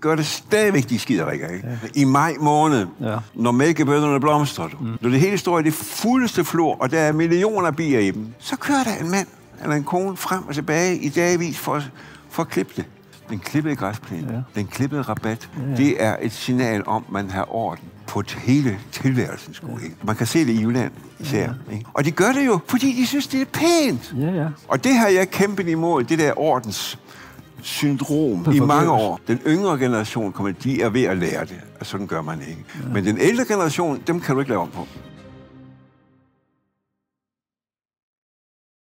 gør det stadigvæk, de skider ikke. ikke? I maj måned, Ja. når mælkebønderne blomstrer, mm. når det hele står i det fuldeste flor, og der er millioner af bier i dem, så kører der en mand eller en kone frem og tilbage i dagvis for, for at klippe det. Den klippede græsplæne, ja. den klippede rabat, ja, ja. det er et signal om, at man har orden på hele tilværelsen. Sgu, ikke? Man kan se det i Jylland især. Ja. Ikke? Og de gør det jo, fordi de synes, det er pænt. Ja, ja. Og det har jeg kæmpet imod, det der ordens syndrom i mange år. Den yngre generation kommer, de er ved at lære det, og sådan gør man ikke. Men den ældre generation, dem kan du ikke lave om på.